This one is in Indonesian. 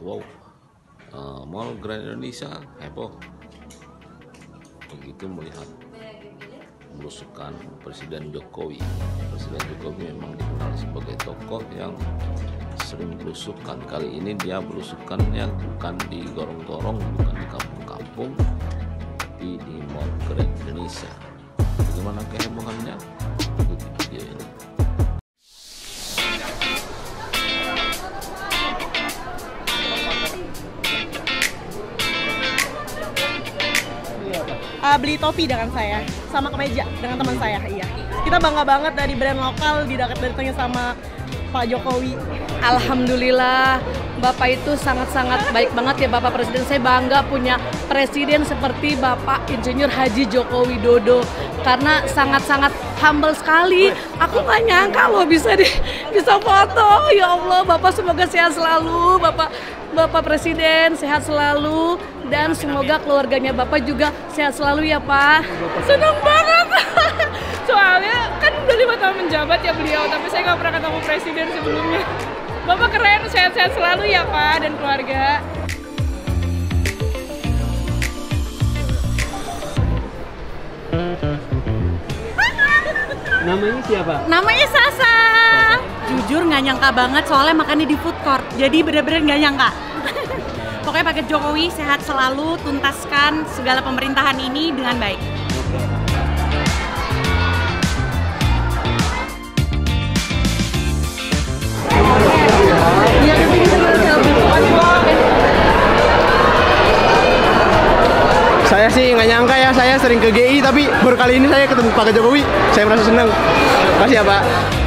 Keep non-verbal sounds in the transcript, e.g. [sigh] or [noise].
wow. Uh, Mall Grand Indonesia heboh. Begitu melihat belusukan Presiden Jokowi. Presiden Jokowi memang dikenal sebagai tokoh yang sering belusukan. Kali ini dia belusukannya bukan di gorong-gorong bukan di kampung-kampung tapi di Mall Grand Indonesia. Bagaimana kehebohannya uh, beli topi dengan saya sama kemeja dengan teman saya iya. Kita bangga banget dari brand lokal didapat datangnya sama Pak Jokowi. Alhamdulillah Bapak itu sangat-sangat baik banget ya Bapak Presiden. Saya bangga punya presiden seperti Bapak Insinyur Haji Joko Widodo karena sangat-sangat humble sekali. Aku nggak nyangka loh bisa di bisa foto. Ya Allah Bapak semoga sehat selalu Bapak Bapak Presiden sehat selalu dan semoga keluarganya Bapak juga sehat selalu ya Pak. Senang banget. [laughs] Soalnya kan udah lima tahun menjabat ya beliau, tapi saya nggak pernah ketemu Presiden sebelumnya. [laughs] Bapak keren, sehat-sehat selalu ya Pak dan keluarga. Namanya siapa? namanya Sasa jujur nggak nyangka banget soalnya makannya di food court jadi bener-bener nggak nyangka pokoknya paket Jokowi sehat selalu tuntaskan segala pemerintahan ini dengan baik Saya sih nggak nyangka ya, saya sering ke GI tapi baru kali ini saya ketemu Pak Jokowi. Saya merasa senang. Makasih ya Pak.